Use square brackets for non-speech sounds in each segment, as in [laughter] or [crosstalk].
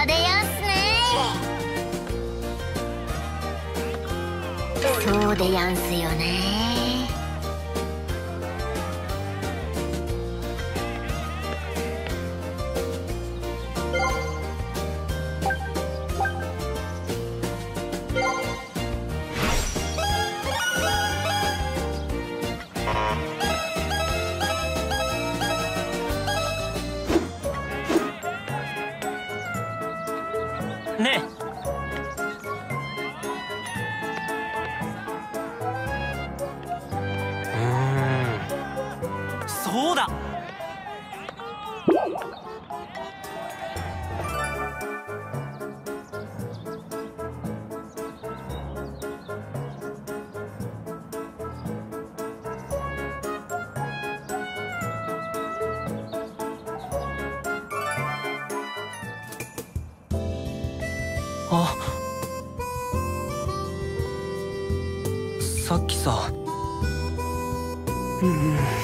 がでやんすねそうでやんすよね。あさっきさ。うん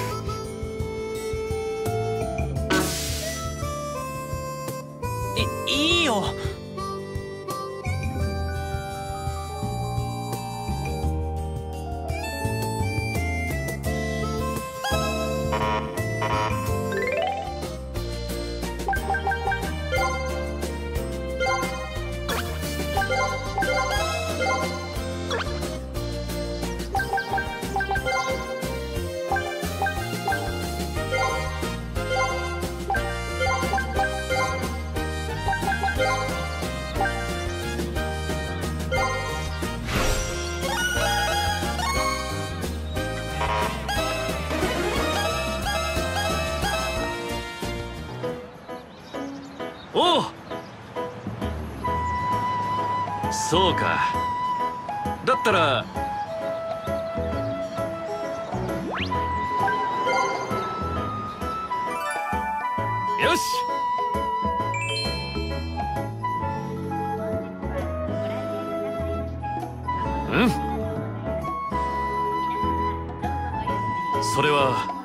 それは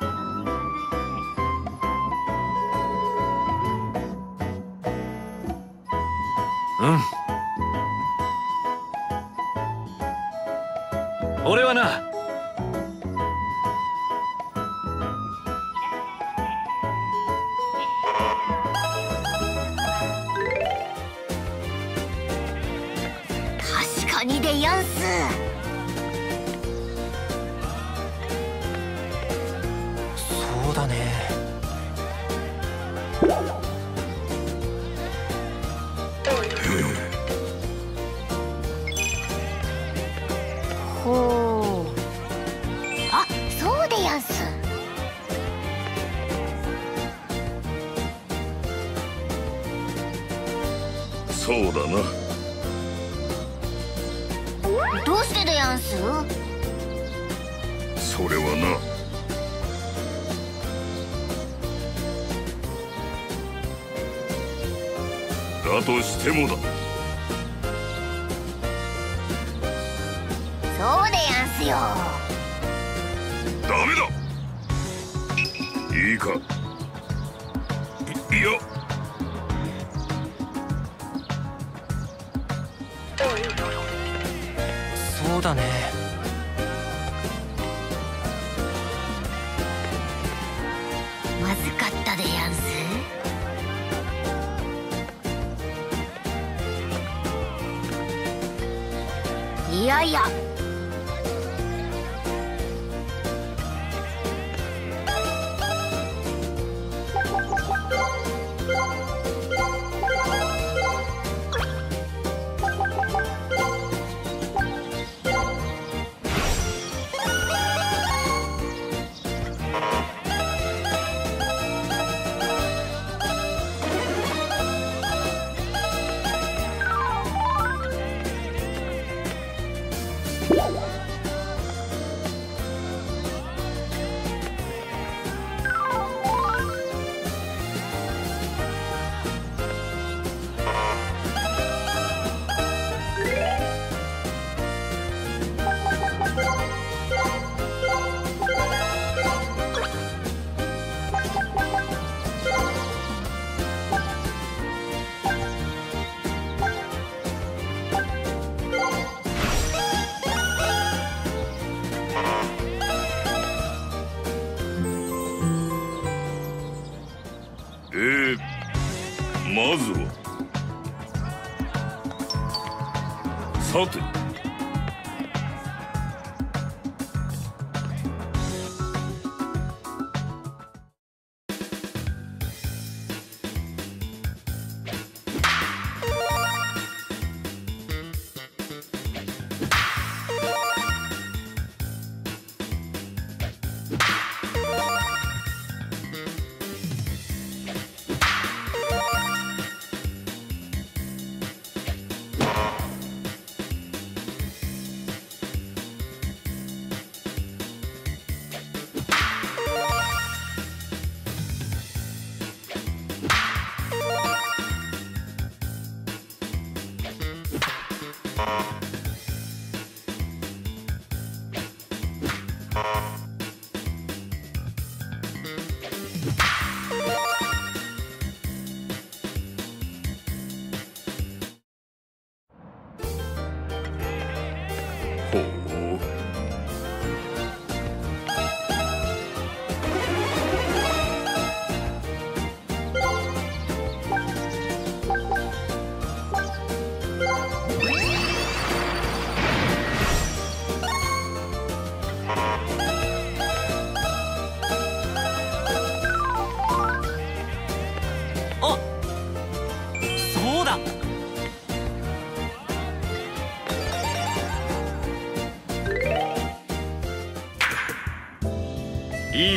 だとしてもだ。そうでやんすよ。ダメだ。いいか。up.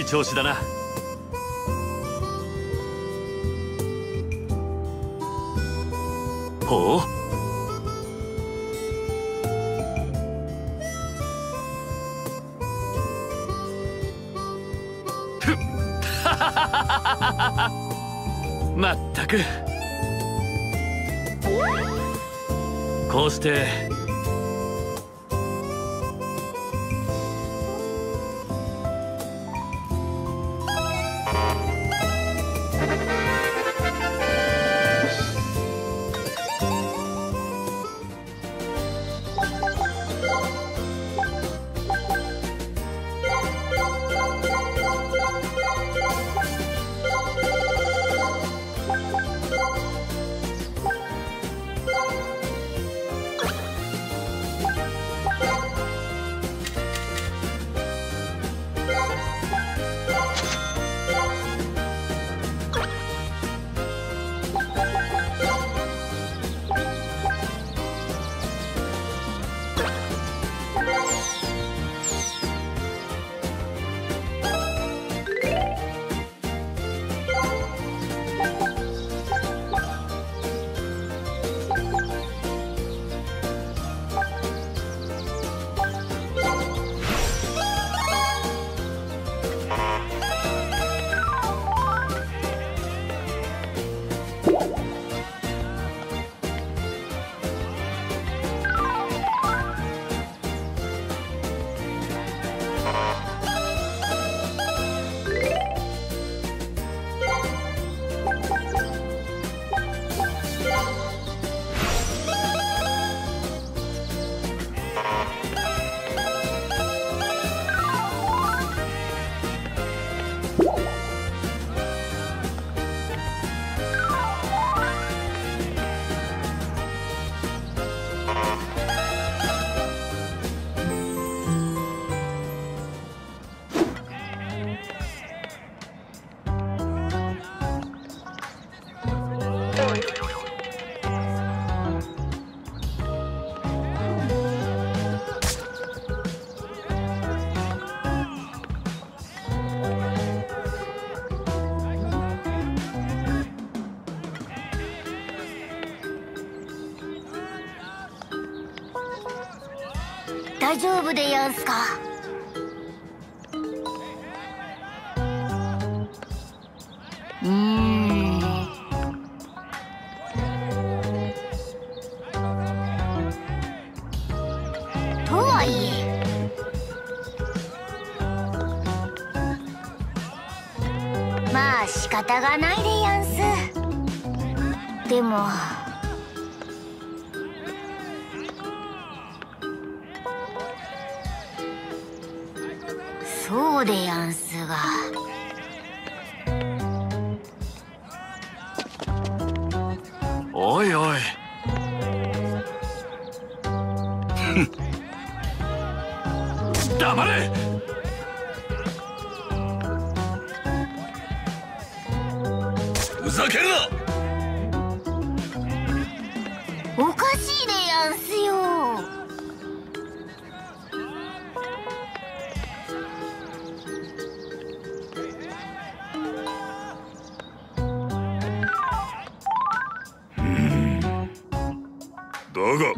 い調子だな。ほう？[laughs] まったく。こうして大丈夫でやんすか？うん。とはいえまあ仕方がないでやんす。でもだが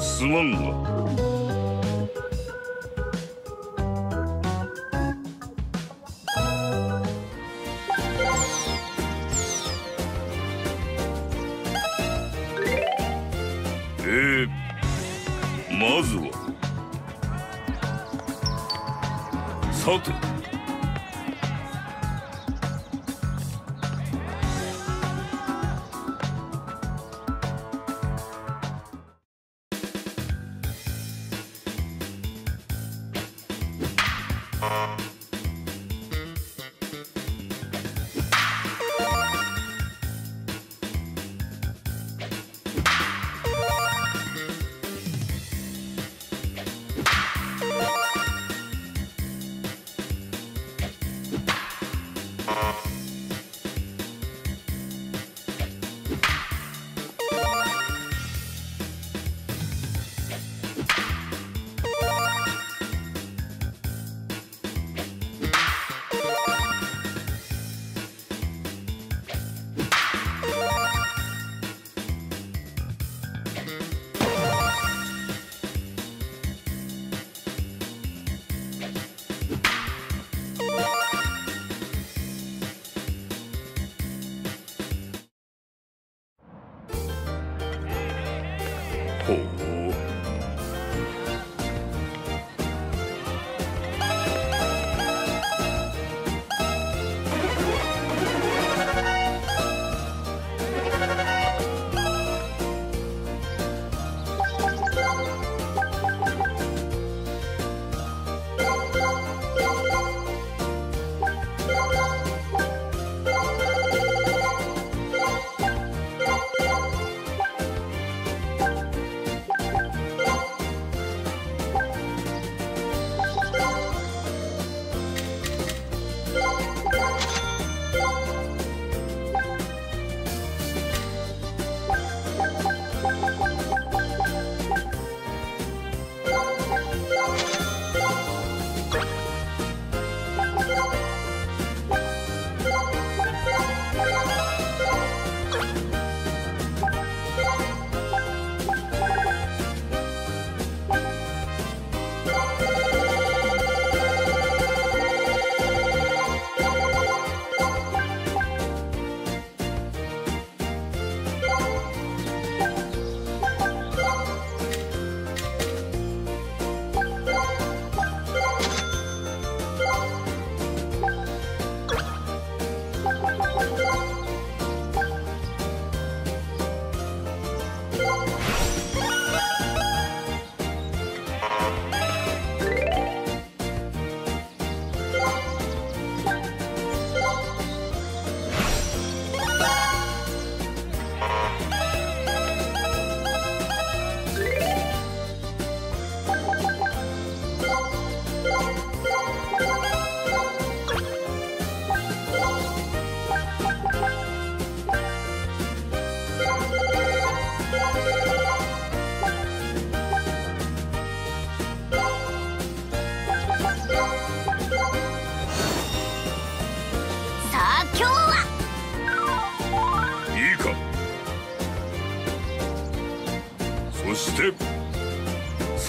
すまんが。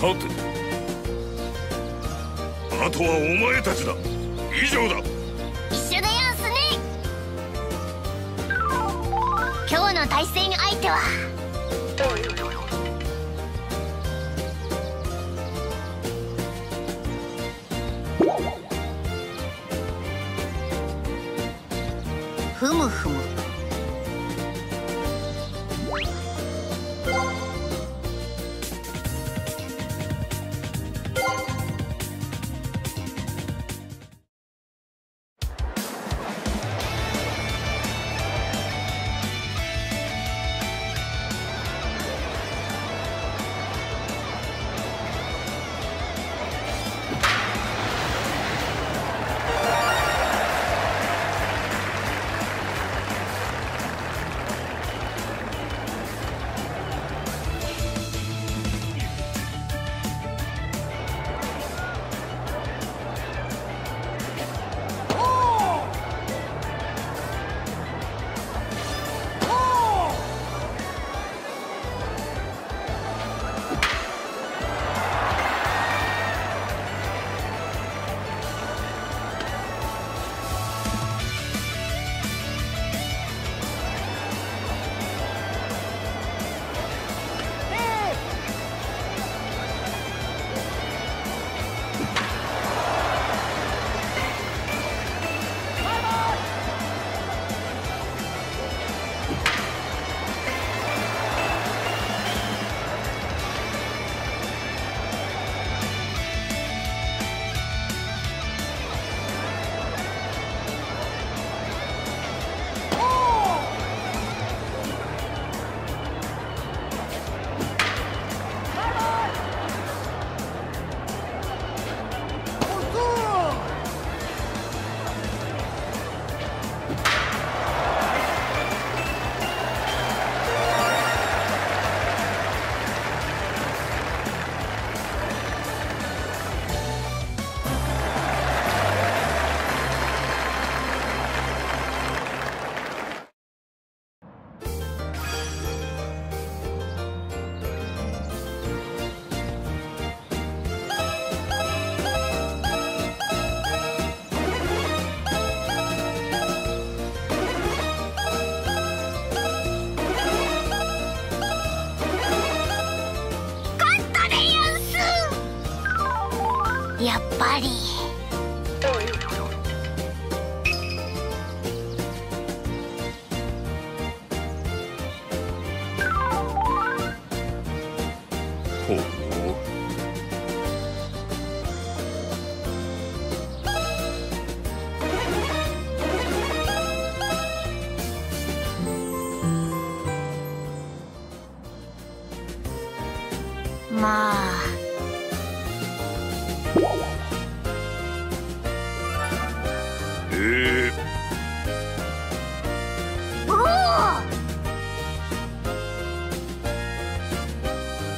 さて。あとはお前たちだ。以上だ。一緒だよスネイ今日の対戦相手は。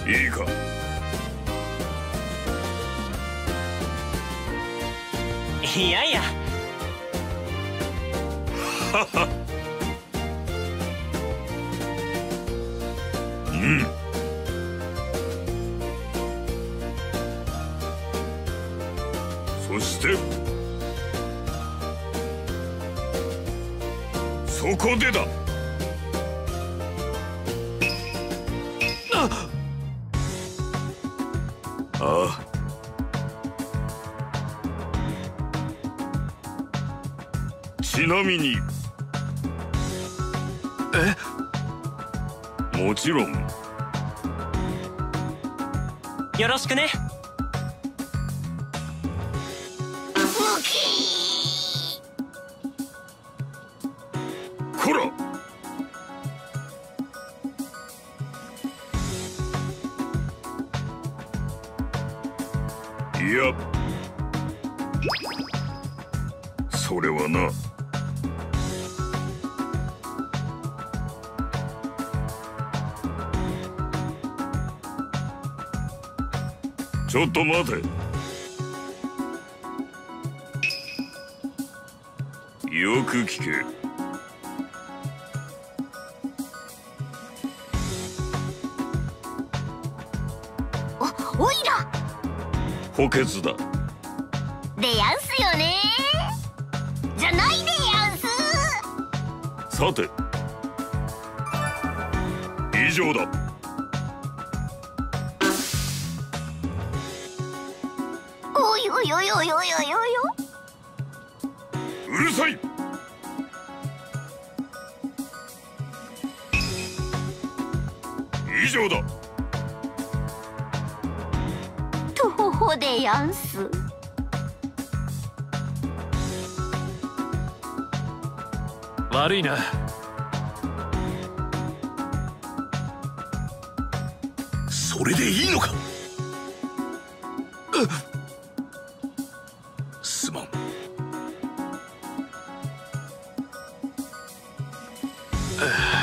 いいか。いやいや [laughs] なみに。え？もちろん。よろしくね。ちょっと待て。よく聞け。おおいら。補欠だ。でやんすよね。じゃないでやんすさて。以上だ悪いな。それでいいのか？すまん。ああ。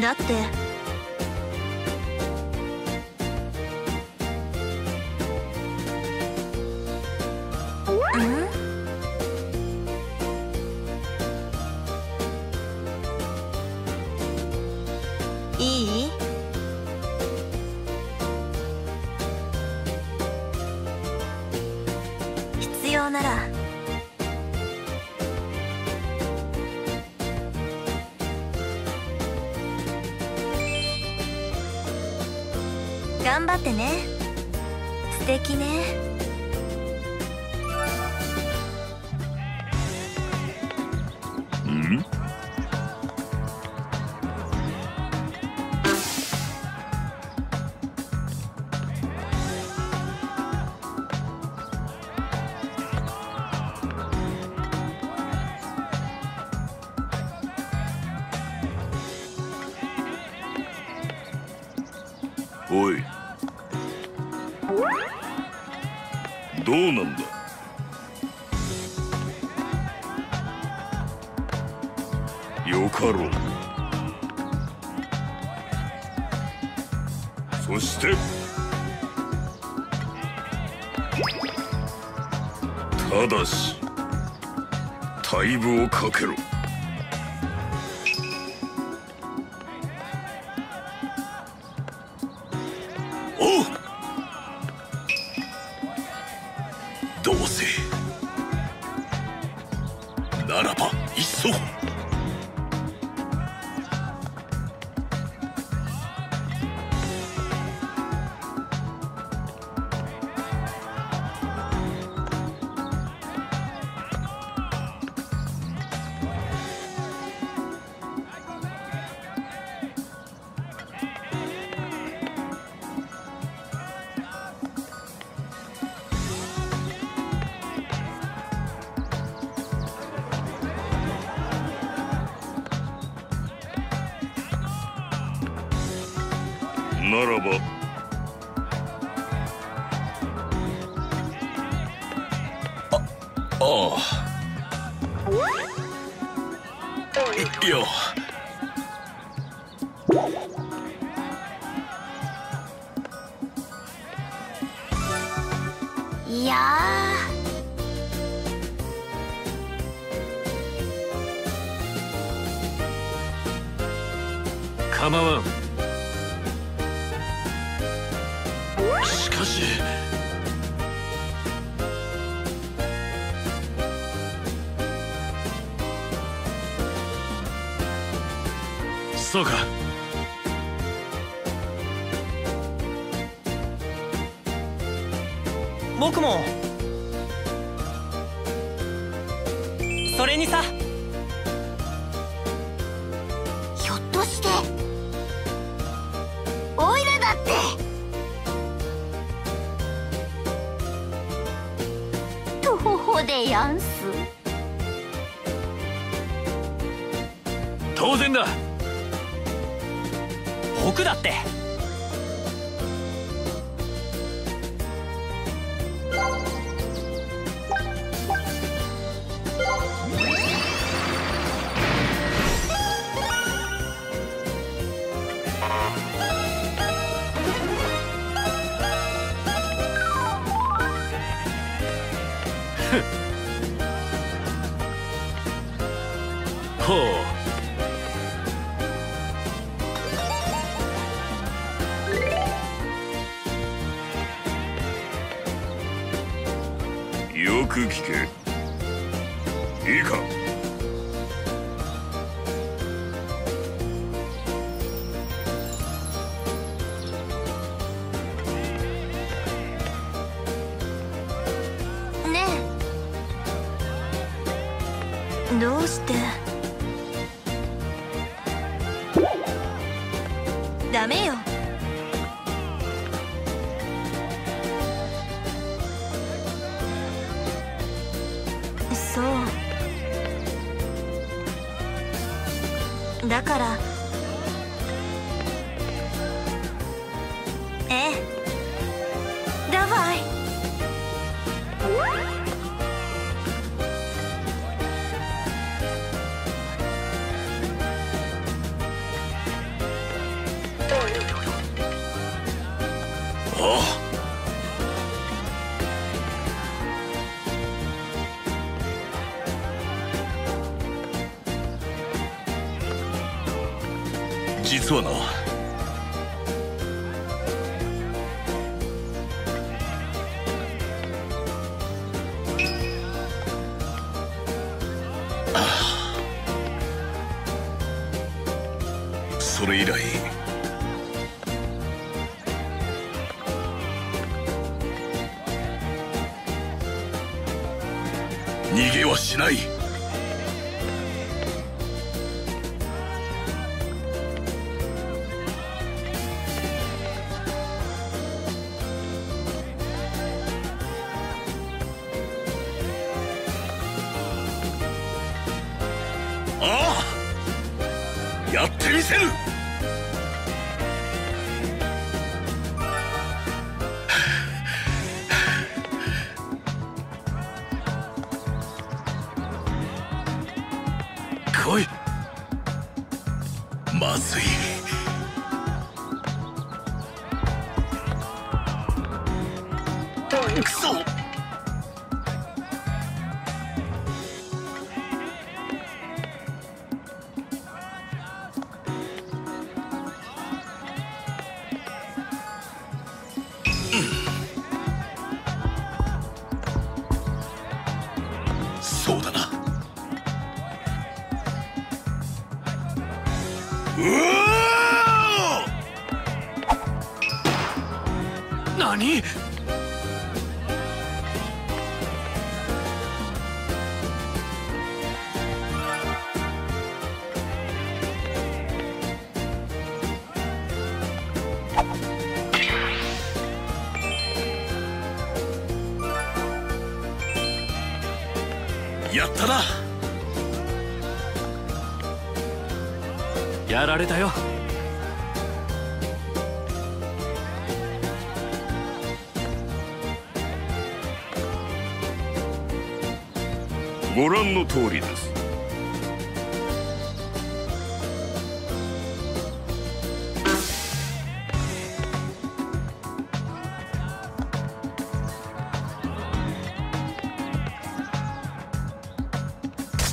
だって。よかろう。そしてただし大部をかけろ。構わん。しかしそうか。僕も。それにさ。まられたよ。ご覧の通りです。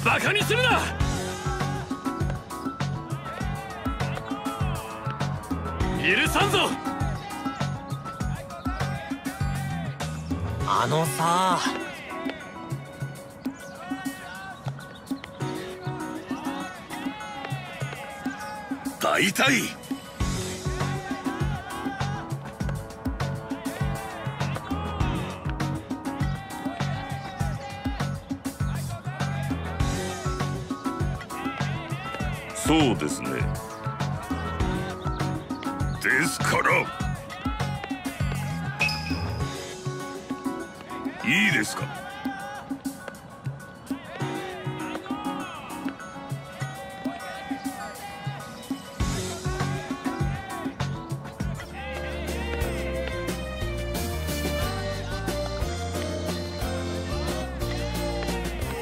バカにするなあのさ。大体。そうですね。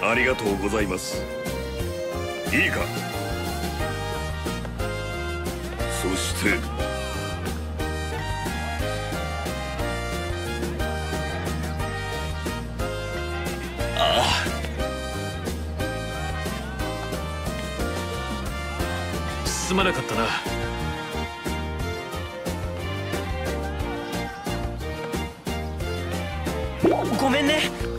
ありがとうございます。いいか？そして。あすまなかったな。ごめんね。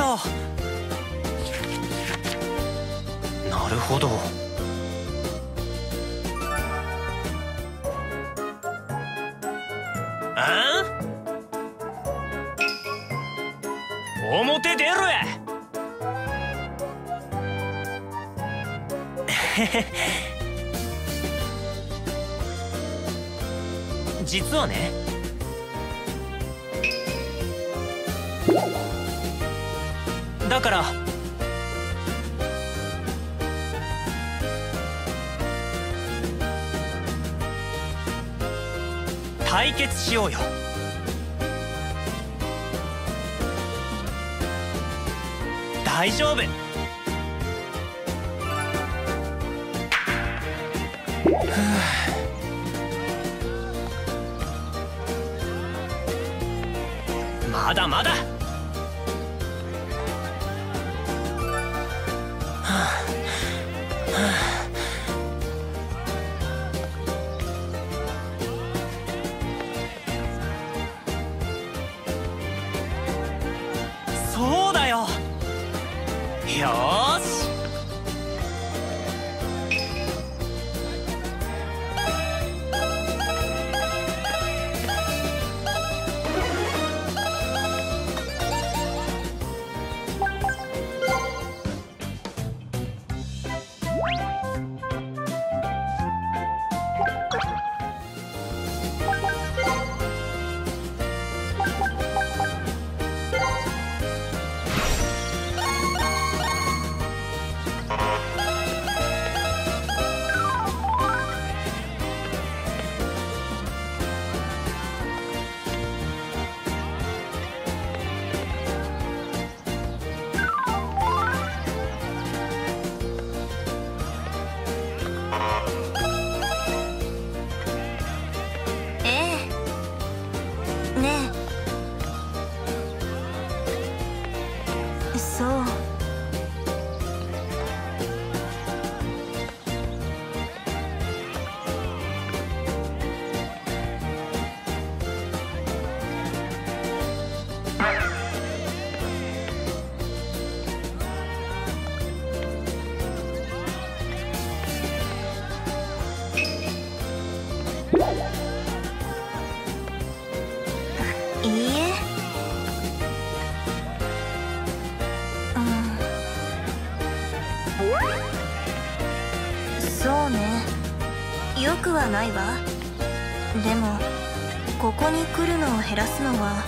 とう。だから。対決しようよ。大丈夫。[sighs] まだまだ。ないわ。でもここに来るのを減らすのは。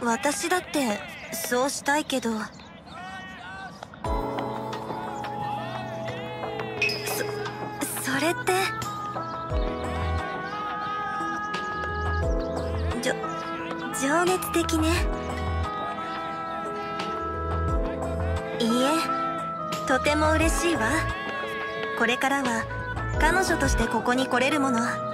私だってそうしたいけど情熱的ね。いいえとても嬉しいわ。これからは彼女としてここに来れるもの。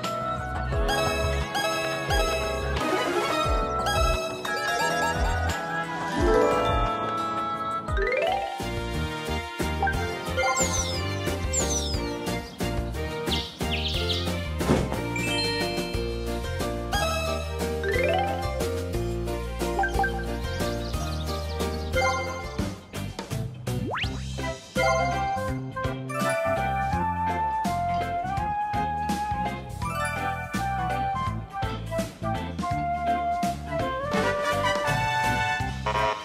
Bye.